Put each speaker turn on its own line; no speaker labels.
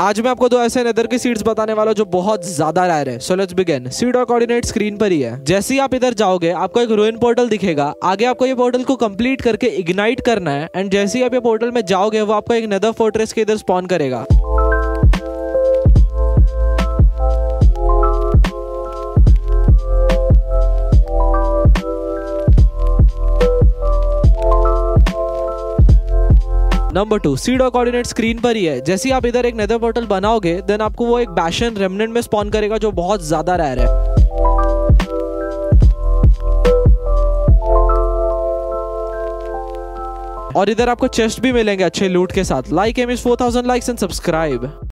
आज मैं आपको दो ऐसे नेदर की सीड्स बताने वाला हूँ जो बहुत ज़्यादा रायर है। सो लेट्स बिगिन सीड और कोऑर्डिनेट स्क्रीन पर ही है। जैसे ही आप इधर जाओगे, आपको एक रोइन पोर्टल दिखेगा। आगे आपको ये पोर्टल को कंप्लीट करके इग्नाइट करना है। एंड जैसे ही आप ये पोर्टल में जाओगे, वो आपको एक नेदर फोर्ट्रेस के इधर स्पॉन करेगा। Number two seed coordinate screen पर ही है। जैसे आप इधर एक नेदर पोर्टल बनाओगे देन आपको वो एक बैशन रेमनेंट में स्पॉन करेगा जो बहुत ज़्यादा रह है। और इधर आपको चेस्ट भी मिलेंगे अच्छे लूट के साथ। Like aim is four thousand likes and subscribe